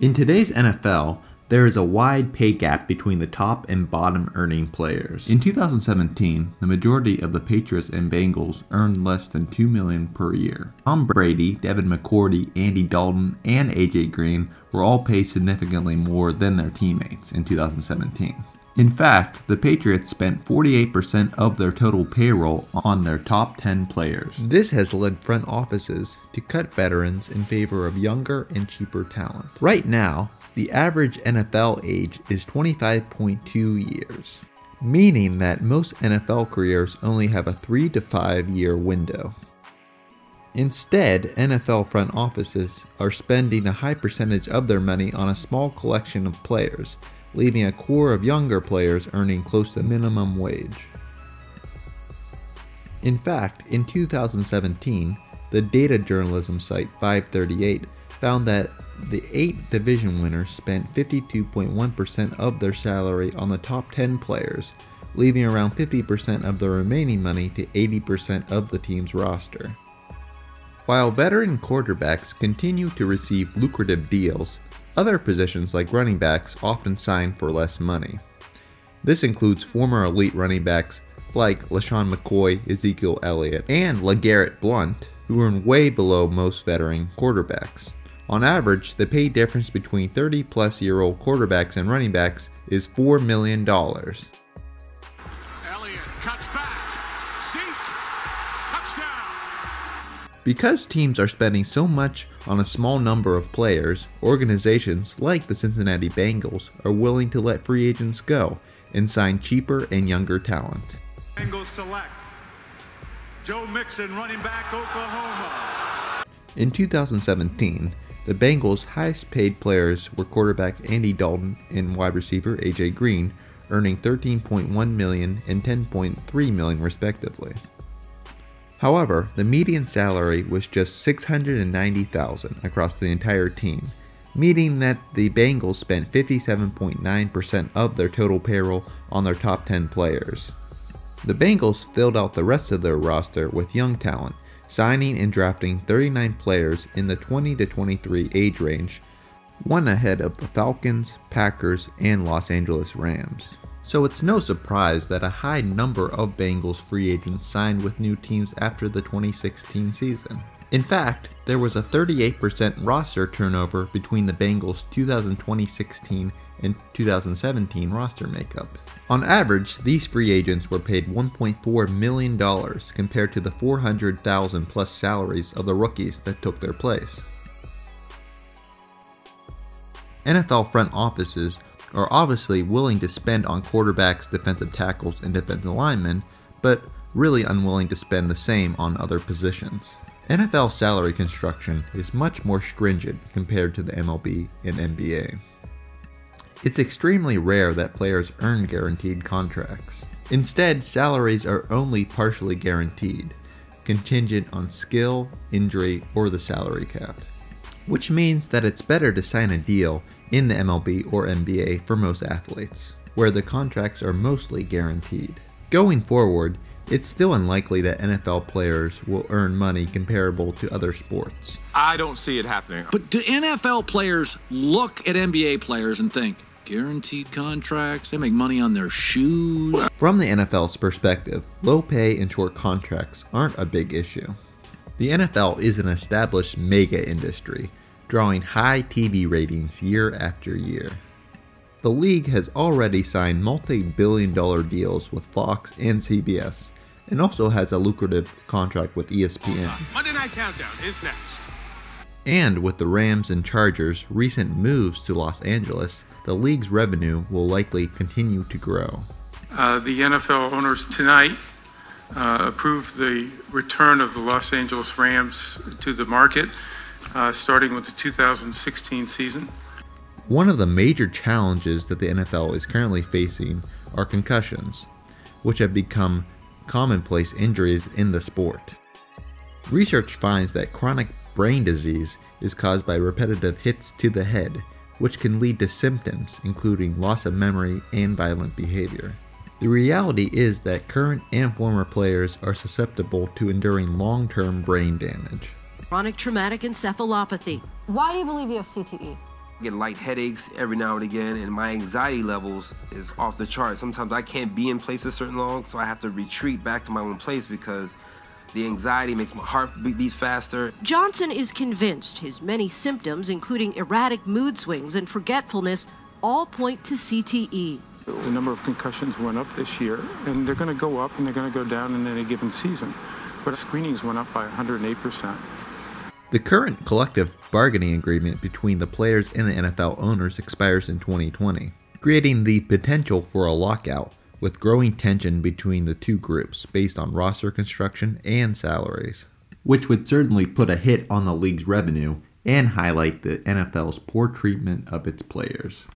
In today's NFL, there is a wide pay gap between the top and bottom earning players. In 2017, the majority of the Patriots and Bengals earned less than 2 million per year. Tom Brady, Devin McCourty, Andy Dalton, and AJ Green were all paid significantly more than their teammates in 2017. In fact, the Patriots spent 48% of their total payroll on their top 10 players. This has led front offices to cut veterans in favor of younger and cheaper talent. Right now, the average NFL age is 25.2 years, meaning that most NFL careers only have a 3 to 5 year window. Instead, NFL front offices are spending a high percentage of their money on a small collection of players, leaving a core of younger players earning close to minimum wage. In fact, in 2017, the data journalism site 538 found that the eight division winners spent 52.1% of their salary on the top 10 players, leaving around 50% of the remaining money to 80% of the team's roster. While veteran quarterbacks continue to receive lucrative deals, other positions like running backs often sign for less money. This includes former elite running backs like LeSean McCoy, Ezekiel Elliott, and LeGarrette Blunt, who earn way below most veteran quarterbacks. On average, the pay difference between 30 plus year old quarterbacks and running backs is $4 million. Elliott cuts back. Sink. Touchdown. Because teams are spending so much on a small number of players, organizations like the Cincinnati Bengals are willing to let free agents go and sign cheaper and younger talent. Bengals select Joe Mixon, running back Oklahoma. In 2017, the Bengals' highest paid players were quarterback Andy Dalton and wide receiver AJ Green, earning 13.1 million and 10.3 million respectively. However, the median salary was just 690,000 across the entire team, meaning that the Bengals spent 57.9% of their total payroll on their top 10 players. The Bengals filled out the rest of their roster with young talent, signing and drafting 39 players in the 20 to 23 age range, one ahead of the Falcons, Packers, and Los Angeles Rams. So it's no surprise that a high number of Bengals free agents signed with new teams after the 2016 season. In fact, there was a 38% roster turnover between the Bengals' 2020-16 and 2017 roster makeup. On average, these free agents were paid $1.4 million compared to the 400,000 plus salaries of the rookies that took their place. NFL front offices are obviously willing to spend on quarterbacks, defensive tackles, and defensive linemen, but really unwilling to spend the same on other positions. NFL salary construction is much more stringent compared to the MLB and NBA. It's extremely rare that players earn guaranteed contracts. Instead, salaries are only partially guaranteed, contingent on skill, injury, or the salary cap. Which means that it's better to sign a deal in the MLB or NBA for most athletes, where the contracts are mostly guaranteed. Going forward, it's still unlikely that NFL players will earn money comparable to other sports. I don't see it happening. But do NFL players look at NBA players and think, guaranteed contracts, they make money on their shoes? From the NFL's perspective, low pay and short contracts aren't a big issue. The NFL is an established mega industry, drawing high TV ratings year after year. The league has already signed multi billion dollar deals with Fox and CBS, and also has a lucrative contract with ESPN. Monday Night Countdown is next. And with the Rams and Chargers' recent moves to Los Angeles, the league's revenue will likely continue to grow. Uh, the NFL owners tonight uh, approved the return of the Los Angeles Rams to the market, uh, starting with the 2016 season. One of the major challenges that the NFL is currently facing are concussions, which have become commonplace injuries in the sport. Research finds that chronic brain disease is caused by repetitive hits to the head, which can lead to symptoms including loss of memory and violent behavior. The reality is that current and former players are susceptible to enduring long term brain damage. Chronic traumatic encephalopathy. Why do you believe you have CTE? get light headaches every now and again, and my anxiety levels is off the chart. Sometimes I can't be in places certain long, so I have to retreat back to my own place because the anxiety makes my heart beat faster. Johnson is convinced his many symptoms, including erratic mood swings and forgetfulness, all point to CTE. The number of concussions went up this year, and they're going to go up and they're going to go down in any given season. But screenings went up by 108%. The current collective bargaining agreement between the players and the NFL owners expires in 2020, creating the potential for a lockout with growing tension between the two groups based on roster construction and salaries, which would certainly put a hit on the league's revenue and highlight the NFL's poor treatment of its players.